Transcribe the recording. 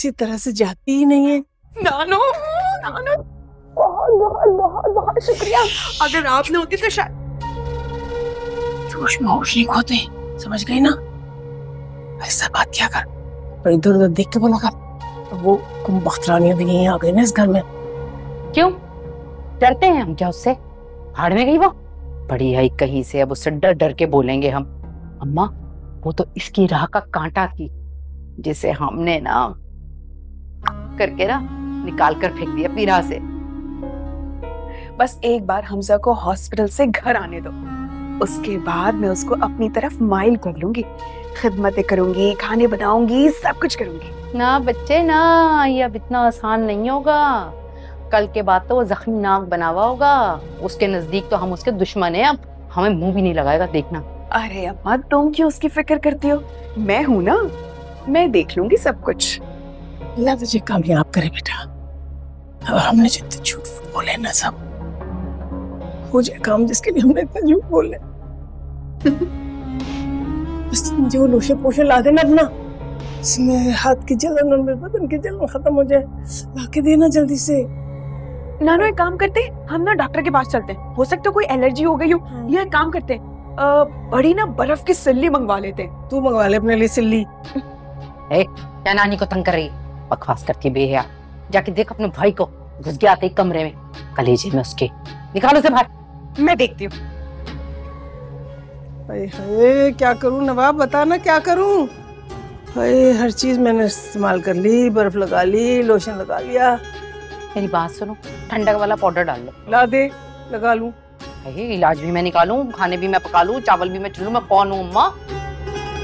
किसी तरह से जाती ही नहीं है। नानो नानो। बहुत बहुत बहुत बहुत शुक्रिया। अगर आप न होती तो शायद जोश में होश नहीं खोते समझ गई ना? ऐसा बात क्या कर? पर इधर उधर देख के बोला कर वो कुम बख्तरानियाँ भी यहीं आ गई ना इस घर में। क्यों? डरते हैं हम क्या उससे? भाड़ में गई वो? बड़ी आई कहीं से अब उससे डर डर के बोलेंगे हम। अम्मा वो तो इसकी राह का कांटा थी जिसे हमने ना करके ना निकाल कर फेंक दिया अपनी राह से। बस एक बार हमजा को हॉस्पिटल से घर आने दो। उसके बाद मैं उसको अपनी तरफ़ माइल कर लूँगी। खिदमतें करूँगी खाने बनाऊँगी सब कुछ करूँगी। ना बच्चे ना ये अब इतना आसान नहीं होगा। कल के बाद तो वो जख्मी नाक बना हुआ होगा। उसके नज़दीक तो हम उसके दुश्मन हैं। अब हमें मुँह भी नहीं लगाएगा देखना। अरे अम्मा तुम क्यों उसकी फ़िक्र करती हो? मैं हूँ ना। मैं देख लूँगी सब कुछ। अल्लाह तुझे कामयाब करे बेटा। और हमने जितने झूठ फूट बोले ना सब हो जाए काम जिसके लिए हमने इतना झूठ बोले। बस तुम मुझे वो लोशन पोशन ला देना अपना इसमें हाथ की जलन और मेरे बदन की जलन खत्म हो जाए। ला के देना जल्दी से। नानो एक काम करते हम ना डॉक्टर के पास चलते हैं। हो सकता है कोई एलर्जी हो गई हो या एक काम करते हैं अ, बड़ी ना बर्फ़ की सिल्ली मंगवा लेते तू मंगवा ले अपने लिए सिल्ली। ए, क्या नानी को तंग कर रही बकवास करती बेहया। जाके देख अपने भाई को घुस गया आते कमरे में। कलेजे में उसके। निकालो से बाहर। मैं देखती हूँ। क्या करूँ नवाब? बता ना क्या करूँ? हाय हर चीज़ मैंने इस्तेमाल कर ली बर्फ़ लगा ली लोशन लगा लिया। मेरी बात सुनो ठंडक वाला पाउडर डाल लो। ला दे लगा लूँ। अरे इलाज भी मैं निकालूं खाने भी मैं पका लूँ चावल भी मैं चुनूं मैं कौन हूँ अम्मा?